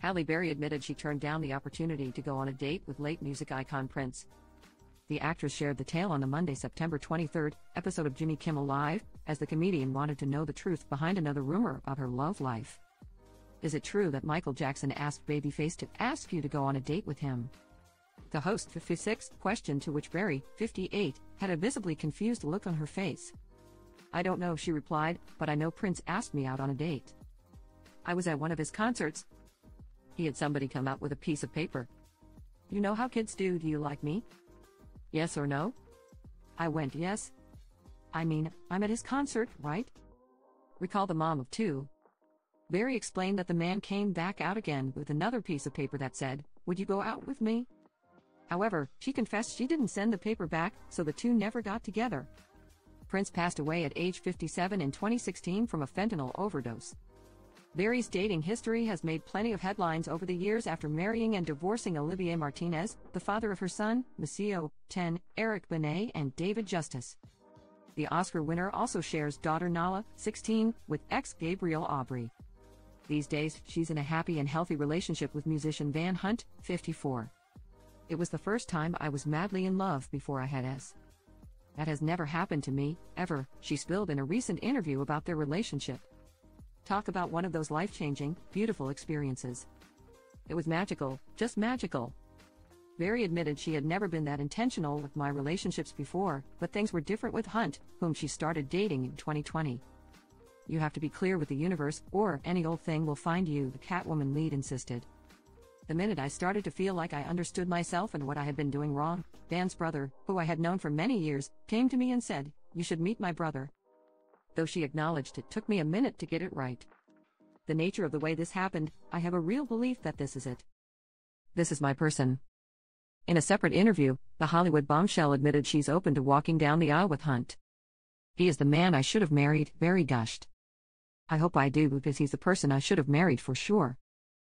Halle Berry admitted she turned down the opportunity to go on a date with late music icon Prince. The actress shared the tale on the Monday, September 23 episode of Jimmy Kimmel Live, as the comedian wanted to know the truth behind another rumor about her love life. Is it true that Michael Jackson asked Babyface to ask you to go on a date with him? The host, 56, questioned to which Berry, 58, had a visibly confused look on her face. I don't know, she replied, but I know Prince asked me out on a date. I was at one of his concerts. He had somebody come out with a piece of paper. You know how kids do, do you like me? Yes or no? I went, yes. I mean, I'm at his concert, right? Recall the mom of two. Berry explained that the man came back out again with another piece of paper that said, Would you go out with me? However, she confessed she didn't send the paper back, so the two never got together. Prince passed away at age 57 in 2016 from a fentanyl overdose. Berry's dating history has made plenty of headlines over the years after marrying and divorcing Olivier Martinez, the father of her son, Maceo, 10, Eric Benet, and David Justice. The Oscar winner also shares daughter Nala, 16, with ex Gabriel Aubry. These days, she's in a happy and healthy relationship with musician Van Hunt, 54. It was the first time I was madly in love before I had S. That has never happened to me, ever, she spilled in a recent interview about their relationship. Talk about one of those life changing, beautiful experiences. It was magical, just magical. Berry admitted she had never been that intentional with my relationships before, but things were different with Hunt, whom she started dating in 2020. You have to be clear with the universe, or any old thing will find you, the Catwoman lead insisted. The minute I started to feel like I understood myself and what I had been doing wrong, Van's brother, who I had known for many years, came to me and said, You should meet my brother though she acknowledged it took me a minute to get it right. The nature of the way this happened, I have a real belief that this is it. This is my person. In a separate interview, the Hollywood bombshell admitted she's open to walking down the aisle with Hunt. He is the man I should have married, Berry gushed. I hope I do because he's the person I should have married for sure.